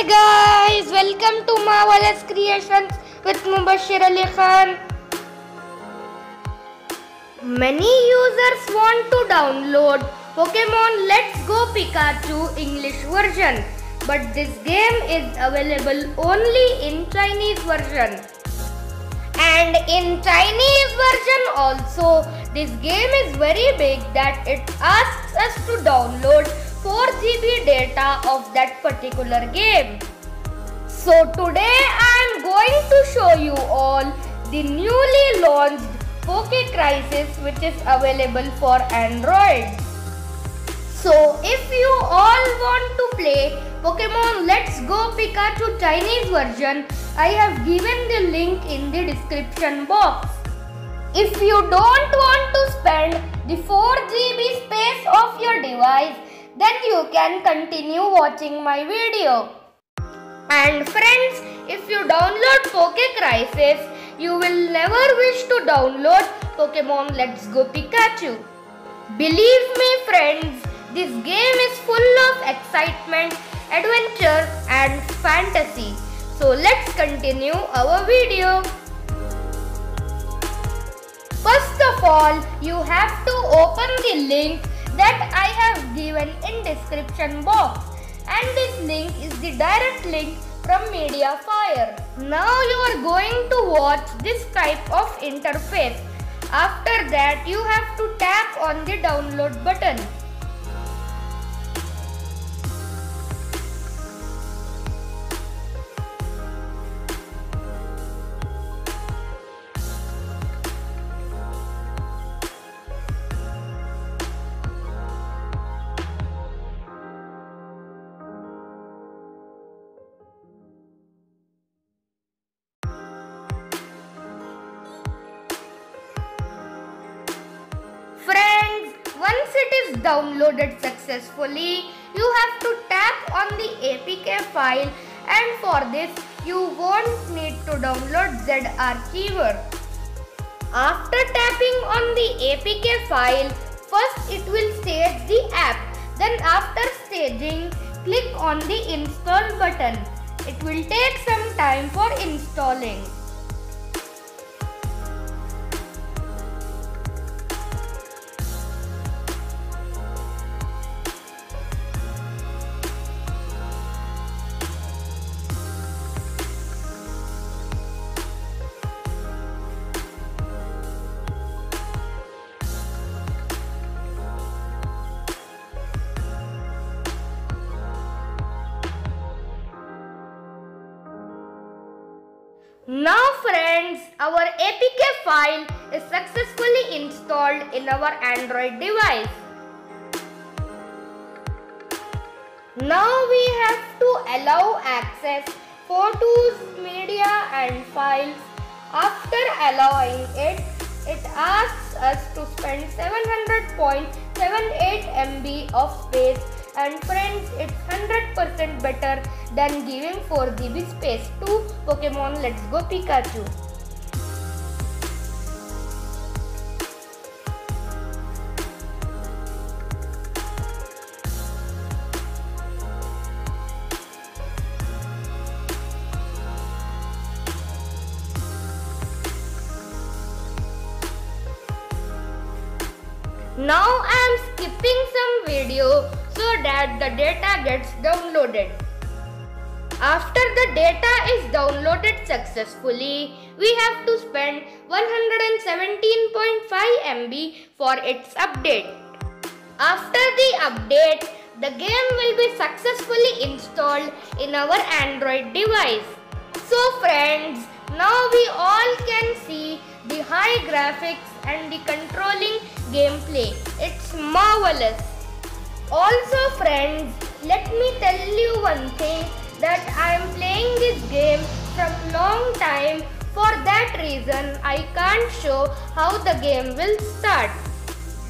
Hey guys, welcome to Marvellous Creations with Mubashir Ali Khan. Many users want to download Pokemon Let's Go Pikachu English version, but this game is available only in Chinese version. And in Chinese version also, this game is very big that it asks us to download 4 GB data of that particular game. So today I am going to show you all the newly launched Poke Crisis which is available for Android. So if you all want to play Pokemon Let's Go Pikachu Chinese version, I have given the link in the description box. If you don't want to spend the 4 GB space of your device, then you can continue watching my video. And friends, if you download Poke Crisis, you will never wish to download Pokemon Let's Go Pikachu. Believe me friends, this game is full of excitement, adventure and fantasy. So let's continue our video. First of all, you have to open the link that I have given in description box and this link is the direct link from Mediafire. Now you are going to watch this type of interface. After that you have to tap on the download button. Downloaded successfully, you have to tap on the APK file and for this you won't need to download Z-Archiver. After tapping on the APK file, first it will stage the app. Then after staging, click on the install button. It will take some time for installing. Now friends, our APK file is successfully installed in our Android device. Now we have to allow access photos, media and files. After allowing it, it asks us to spend 700.78 MB of space and friends it's 100% better than giving 4 GB space to Pokemon Let's Go Pikachu. Now I am skipping some video so that the data gets downloaded. After the data is downloaded successfully, we have to spend 117.5 MB for its update. After the update, the game will be successfully installed in our Android device. So friends, now we all can see the high graphics and the controlling gameplay. It's marvelous. Also friends, let me tell you one thing that I am playing this game from long time. For that reason, I can't show how the game will start.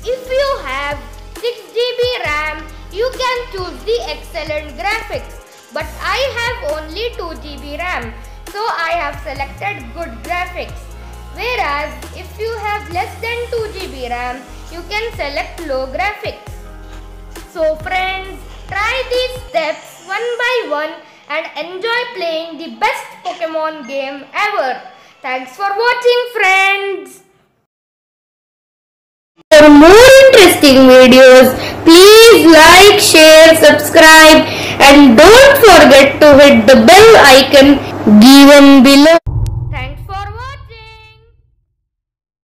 If you have 6 GB RAM, you can choose the excellent graphics. But I have only 2 GB RAM, so I have selected good graphics. Whereas if you have less than 2 GB RAM, you can select low graphics. So friends, try these steps one by one and enjoy playing the best Pokemon game ever. Thanks for watching friends. For more interesting videos, please like, share, subscribe and don't forget to hit the bell icon given below.